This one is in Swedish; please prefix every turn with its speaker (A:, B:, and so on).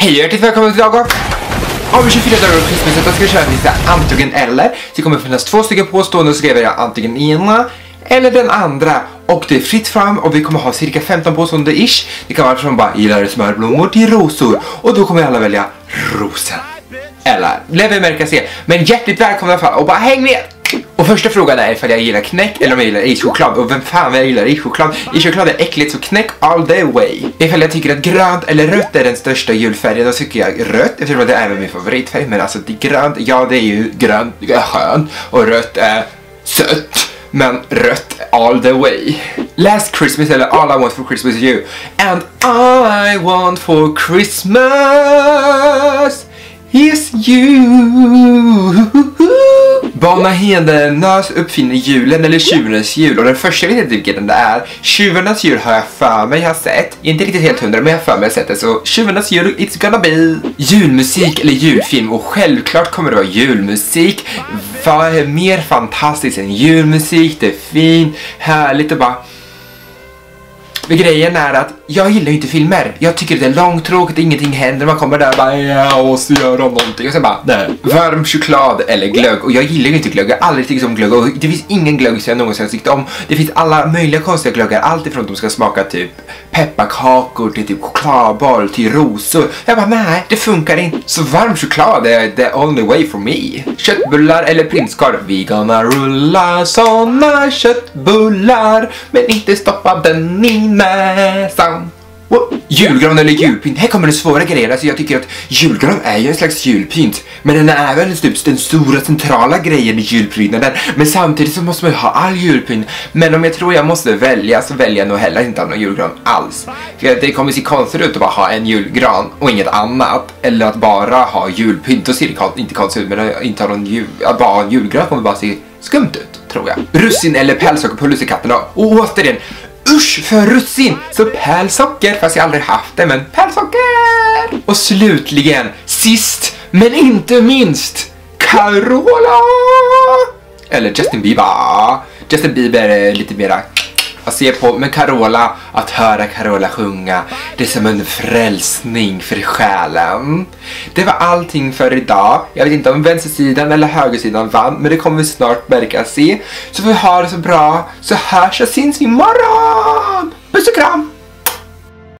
A: Hej och hjärtligt välkommen till Dagar! Om vi 24 dagar och Christmas ska vi köra en lista antingen eller. Det kommer finnas två stycken påståenden så skriver jag välja antingen ena eller den andra. Och det är fritt fram och vi kommer ha cirka 15 påståenden ish. Det kan vara från bara gillar smörblommor till rosor. Och då kommer alla välja rosen. Eller, lever märka se. Men hjärtligt välkomna i alla fall och bara häng med! Och första frågan är ifall jag gillar knäck eller om jag gillar ischoklad. Och vem fan jag gillar ischoklad? Ischoklad är äckligt så knäck all the way. Ifall jag tycker att grönt eller rött är den största julfärgen då tycker jag rött eftersom det är min favoritfärg. Men alltså det är grönt, ja det är ju grönt, det är skönt. Och rött är sött. Men rött all the way. Last Christmas eller All I want for Christmas is you. And all I want for Christmas is you. Bana Hedenös uppfinner julen eller tjuvarnas jul och den första jag vet inte vilken den är. Tjuvarnas jul har jag för mig har sett. Inte riktigt helt hundra men jag har för mig har sett det så tjuvarnas jul, it's gonna be. Julmusik eller julfilm och självklart kommer det vara julmusik. Vad är mer fantastiskt än julmusik? Det är fint, härligt och bara men grejen är att jag gillar ju inte filmer. Jag tycker det är långtråkigt, ingenting händer, man kommer där och bara jag måste göra någonting och sen bara nej. Varm choklad eller glögg och jag gillar ju inte glögg, jag har aldrig tyckt om glögg och det finns ingen glögg som jag någonsin har tyckt om. Det finns alla möjliga konstiga glöggar, allt ifrån att de ska smaka typ pepparkakor till typ chokladboll till rosor. Jag bara nej, det funkar inte. Så varm choklad är the only way for me. Köttbullar eller prinskorv. Vi gonna rulla såna köttbullar men inte stoppa den i näsan. What? Julgran eller julpynt? Här kommer det svåra grejer. Alltså jag tycker att julgran är ju en slags julpynt. Men den är även typ den stora centrala grejen i julprydnaden. Men samtidigt så måste man ju ha all julpynt. Men om jag tror jag måste välja så väljer jag nog heller inte ha någon julgran alls. För det kommer se konstigt ut att bara ha en julgran och inget annat. Eller att bara ha julpynt. Då ser det inte konstigt ut. Men inte ha någon jul, att bara ha en julgran kommer bara se skumt ut, tror jag. Russin eller pälssocker på lussekatterna. Och återigen, usch för russin! Så pärlsocker, fast jag aldrig haft det, men pärlsocker! Och slutligen, sist men inte minst, Carola! Eller Justin Bieber. Justin Bieber är lite mera att se på, men Carola, att höra Carola sjunga, det är som en frälsning för själen. Det var allting för idag. Jag vet inte om vänstersidan eller högersidan vann, men det kommer vi snart märka se. Så vi har det så bra, så hörs och syns imorgon! Puss och kram!